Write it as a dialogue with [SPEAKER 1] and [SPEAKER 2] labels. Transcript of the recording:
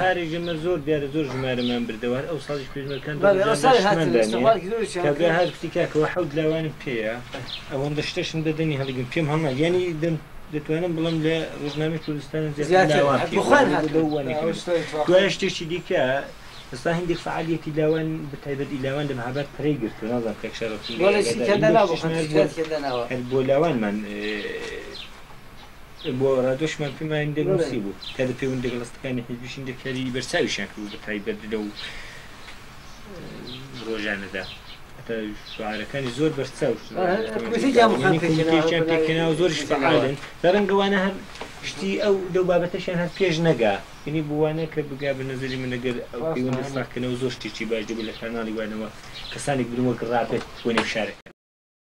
[SPEAKER 1] پارێ
[SPEAKER 2] ژن من زۆر دیارە زۆر ژمارەمان بردەوار ئەو ساڵیش پێشمەرکان دە جار لەشمان
[SPEAKER 1] دانێ کابرا
[SPEAKER 2] هات گوتی کاکە وا حەوت لاوانم پێیە ئەوەندە شتەشم دەدەنی هەڵیگرم پێم هەڵنا یانی دەم دەتوانم بڵێم لە ڕۆژنامەی کوردستانم زیاتر لاوان پێ بووە لەوەی لەو وانەی کە من دوایە شتێکی دیکە ئێستا هەندێک فەعالیەتی لاوان بەتایبەت ئی لاوان لە مەهاباد پەرەی گرتووە نازانم کاک شارۆخ چی لێ ئاگادارە هەر بۆ لاوانمان بۆ رادیۆ شمان پێمانی دە نووسی بوو کە دە پێوەند دەگە ڕستەکانی حیزبیشین دە کاری بەرچاویشان کرد بە تایبەت دە و ڕۆژانەدا شعارەکانی زۆر بەرچاو کمیتێکیان پێکەنا و زۆر شفعالن لە ڕەنگەوانە هەر شتی ئەو لەو بابەتەشیان هەر پێش نەگا بینی بوانە کە بگا بە نظری من لەگەر ئەو پەیوەندی ساکەنەوە زۆر شتێکی باش دەبوو لە کاناڵی وانەوە کەسانێک بن وەک ڕابێت بۆ نێو شارەکە